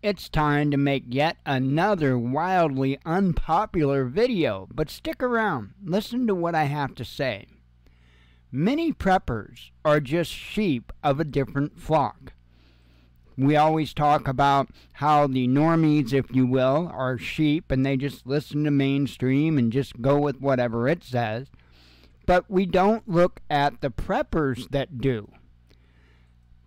It's time to make yet another wildly unpopular video, but stick around. Listen to what I have to say. Many preppers are just sheep of a different flock. We always talk about how the normies, if you will, are sheep and they just listen to mainstream and just go with whatever it says. But we don't look at the preppers that do.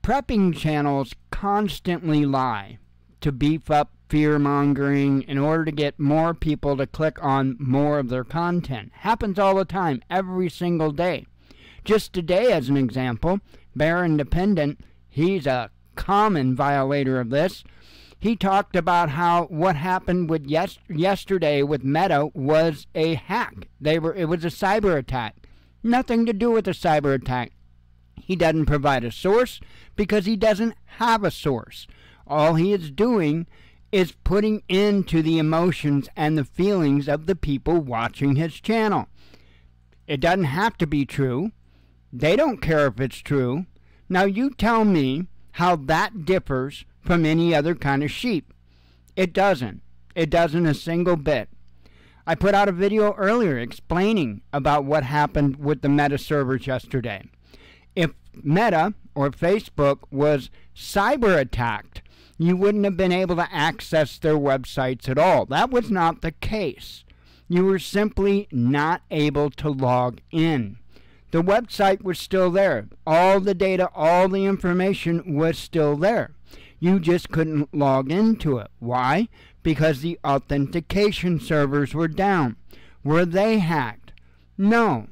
Prepping channels constantly lie to beef up fear mongering in order to get more people to click on more of their content. Happens all the time, every single day. Just today, as an example, Bear Independent, he's a common violator of this. He talked about how what happened with yes, yesterday with Meta was a hack. They were it was a cyber attack. Nothing to do with a cyber attack. He doesn't provide a source because he doesn't have a source. All he is doing is putting into the emotions and the feelings of the people watching his channel. It doesn't have to be true. They don't care if it's true. Now you tell me how that differs from any other kind of sheep. It doesn't. It doesn't a single bit. I put out a video earlier explaining about what happened with the Meta servers yesterday. If Meta or Facebook was cyber attacked, you wouldn't have been able to access their websites at all. That was not the case. You were simply not able to log in. The website was still there. All the data, all the information was still there. You just couldn't log into it. Why? Because the authentication servers were down. Were they hacked? No.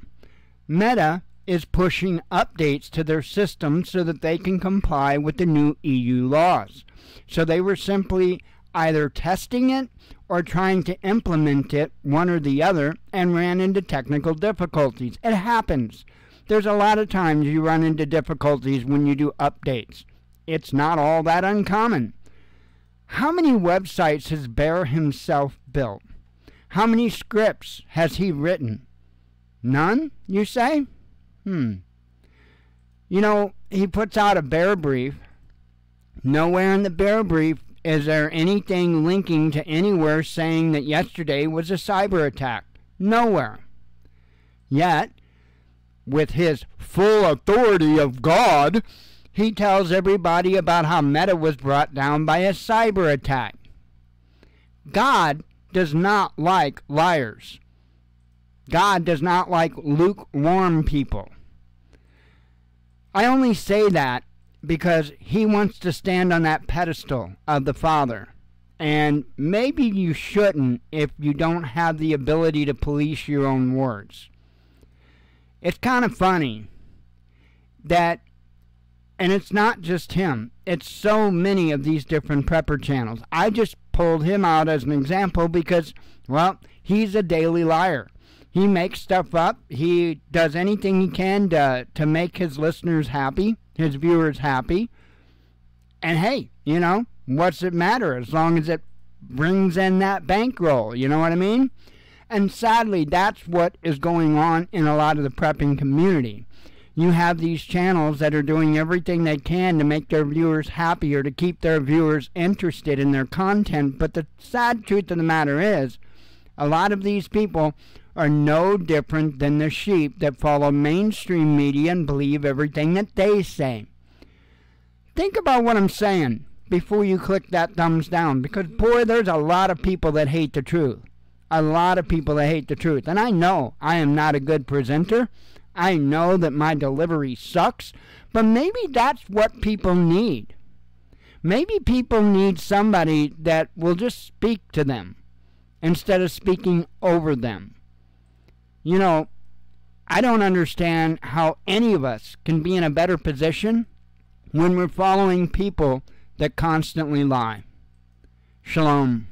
Meta is pushing updates to their system so that they can comply with the new EU laws. So they were simply either testing it or trying to implement it, one or the other, and ran into technical difficulties. It happens. There's a lot of times you run into difficulties when you do updates. It's not all that uncommon. How many websites has Bear himself built? How many scripts has he written? None, you say? Hmm. You know, he puts out a bear brief. Nowhere in the bear brief is there anything linking to anywhere saying that yesterday was a cyber attack. Nowhere. Yet, with his full authority of God, he tells everybody about how Meta was brought down by a cyber attack. God does not like liars. God does not like lukewarm people. I only say that because he wants to stand on that pedestal of the Father. And maybe you shouldn't if you don't have the ability to police your own words. It's kind of funny that, and it's not just him, it's so many of these different prepper channels. I just pulled him out as an example because, well, he's a daily liar. He makes stuff up. He does anything he can to, to make his listeners happy, his viewers happy. And hey, you know, what's it matter as long as it brings in that bankroll? You know what I mean? And sadly, that's what is going on in a lot of the prepping community. You have these channels that are doing everything they can to make their viewers happier, to keep their viewers interested in their content. But the sad truth of the matter is, a lot of these people are no different than the sheep that follow mainstream media and believe everything that they say. Think about what I'm saying before you click that thumbs down because, boy, there's a lot of people that hate the truth. A lot of people that hate the truth. And I know I am not a good presenter. I know that my delivery sucks. But maybe that's what people need. Maybe people need somebody that will just speak to them instead of speaking over them. You know, I don't understand how any of us can be in a better position when we're following people that constantly lie. Shalom.